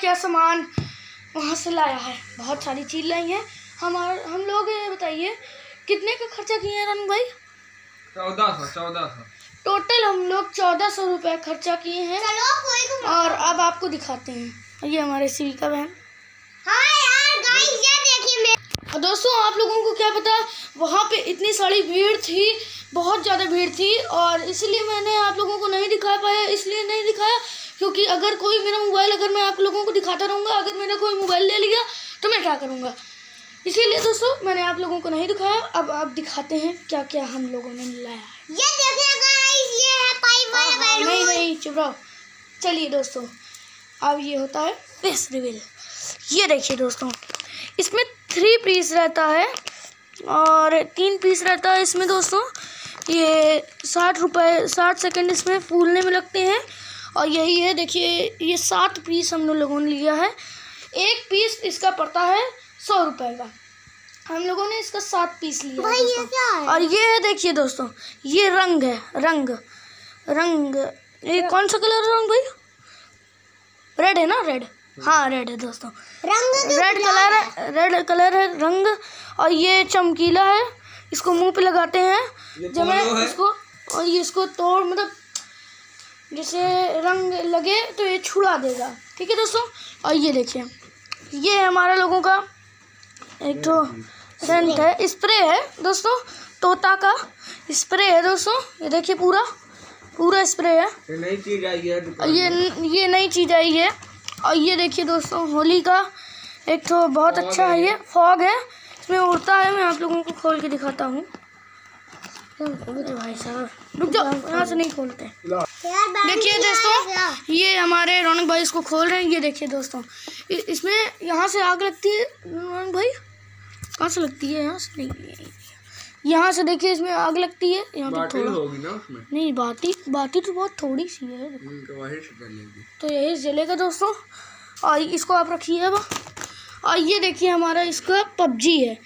क्या सामान वहाँ से लाया है? बहुत सारी चीज़ लाई है। हमारे हम लोग ये बताइए कितने का खर्चा किए हैं रन भाई? चौदह सौ चौदह सौ। टोटल हम लोग चौदह सौ रुपये खर्चा किए हैं। चलो कोई और अब आपको दिखाते हैं। ये हमारे शिविका बहन। हाँ यार गाइस ये देखिए मैं और दोस्तों आप लोगों को क्या पता वहाँ पे इतनी सारी भीड़ थी बहुत ज़्यादा भीड़ थी और इसलिए मैंने आप लोगों को नहीं दिखा पाया इसलिए नहीं दिखाया। क्योंकि अगर कोई मेरा मोबाइल अगर मैं आप लोगों को दिखाता रहूँगा अगर मेरा कोई मोबाइल ले लिया तो मैं क्या करूँगा? इसीलिए दोस्तों मैंने आप लोगों को नहीं दिखाया। अब आप दिखाते हैं क्या क्या हम लोगों ने लाया है। ये देखिए गाइस ये है पाइप वाला हाँ, नहीं नहीं चुप रहो। चलिए दोस्तों अब ये होता है फेस रिवील। ये देखिए दोस्तों इसमें थ्री पीस रहता है और तीन पीस रहता है इसमें दोस्तों। ये साठ रुपए साठ सेकंड इसमें फूलने में लगते हैं। और यही है देखिए ये सात पीस हम लोगों ने लिया है। एक पीस इसका पड़ता है सौ रुपये का। हम लोगों ने इसका सात पीस लिया भाई ये क्या है? और ये है देखिए दोस्तों ये रंग है रंग रंग ये कौन सा कलर है रंग भाई? रेड है ना रेड हाँ रेड है दोस्तों। रंग रेड कलर है रेड कलर है रंग और ये चमकीला है। इसको मुँह पे लगाते हैं। जब मैं है। इसको और ये इसको तोड़ मतलब जैसे रंग लगे तो ये छुड़ा देगा। ठीक है दोस्तों? और ये देखिए ये है हमारा लोगों का एक तो सेंट है। स्प्रे है दोस्तों तोता का स्प्रे है दोस्तों। ये देखिए पूरा पूरा स्प्रे है। ये नई चीज़ आई है ये ये नई चीज़ आई है। और ये देखिए दोस्तों होली का एक तो बहुत अच्छा है ये फॉग है। इसमें उड़ता है मैं आप लोगों को खोल के दिखाता हूँ। अरे भाई साहब। रुक जाओ यहाँ से नहीं खोलते। देखिए दोस्तों ये हमारे रौनक भाई इसको खोल रहे हैं ये देखिए दोस्तों। इसमें यहाँ से आग लगती है रौनक भाई? कहाँ से लगती है? यहाँ से नहीं यहाँ से देखिए इसमें आग लगती है यहाँ पे थोड़ा होगी ना उसमें? नहीं बाती बाती तो बहुत थोड़ी सी है। से चलेगी तो यही जलेगा दोस्तों। और इसको आप रखिए अब। और ये देखिए हमारा इसका पबजी है।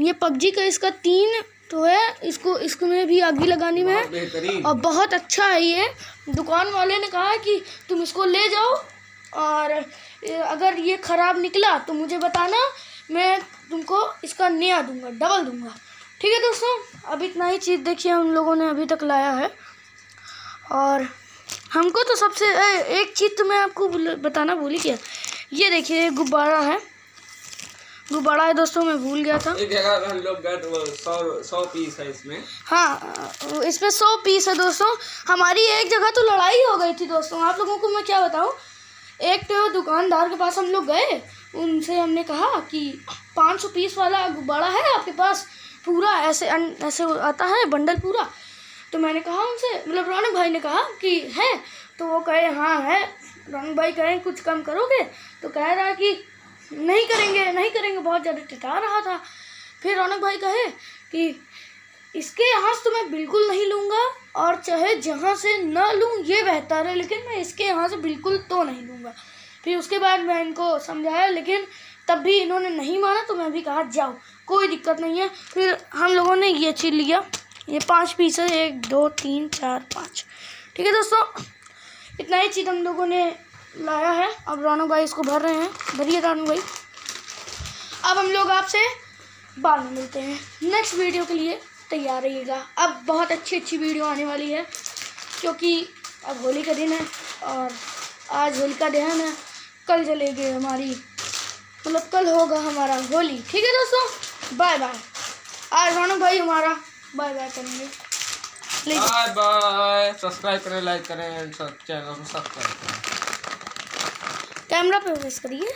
ये पबजी का इसका तीन तो है इसको इसको में भी आग लगानी में है। और बहुत अच्छा है ये। दुकान वाले ने कहा कि तुम इसको ले जाओ और अगर ये ख़राब निकला तो मुझे बताना मैं तुमको इसका नया दूँगा डबल दूँगा। ठीक है दोस्तों अब इतना ही चीज़ देखिए हम लोगों ने अभी तक लाया है। और हमको तो सबसे ए, एक चीज़ तो मैं आपको बताना भूल ही गया। ये देखिए गुब्बारा है। गुब्बारा है दोस्तों मैं भूल गया था। एक जगह हम लोग गए तो वो सौ सौ पीस है इसमें। हाँ इसमें सौ पीस है दोस्तों। हमारी एक जगह तो लड़ाई हो गई थी दोस्तों। आप लोगों को मैं क्या बताऊँ? एक तो दुकानदार के पास हम लोग गए। उनसे हमने कहा कि पाँच सौ पीस वाला गुब्बारा है आपके पास। पूरा ऐसे अन, ऐसे आता है बंडल पूरा। तो मैंने कहा उनसे मतलब रौनक भाई ने कहा कि है? तो वो कहे हाँ है। रौनक भाई कहे कुछ कम करोगे? तो कह रहा कि नहीं करेंगे नहीं करेंगे, बहुत ज़्यादा टिटा रहा था। फिर रौनक भाई कहे कि इसके यहाँ से तो मैं बिल्कुल नहीं लूँगा और चाहे जहाँ से न लूँ ये बेहतर है, लेकिन मैं इसके यहाँ से बिल्कुल तो नहीं लूँगा। फिर उसके बाद मैं इनको समझाया, लेकिन तब भी इन्होंने नहीं माना तो मैं भी कहा, जाओ, कोई दिक्कत नहीं है। फिर हम लोगों ने ये चीज़ लिया। ये पाँच पीस है, एक, दो, तीन, चार, पाँच। ठीक है दोस्तों, इतना ही चीज़ हम लोगों ने लाया है। अब रानू भाई इसको भर रहे हैं। भरिए रानू भाई। अब हम लोग आपसे बाद में मिलते हैं। नेक्स्ट वीडियो के लिए तैयार रहिएगा। अब बहुत अच्छी अच्छी वीडियो आने वाली है, क्योंकि अब होली का दिन है और आज होली का दहन है। कल चलेगी हमारी मतलब कल होगा हमारा होली। ठीक है दोस्तों? बाय बाय आज रानू भाई हमारा बाय बाय करेंगे। बाय बाय सब्सक्राइब करें लाइक करें सब चैनल को सब्सक्राइब करें। कैमरा पे प्रेस करिए।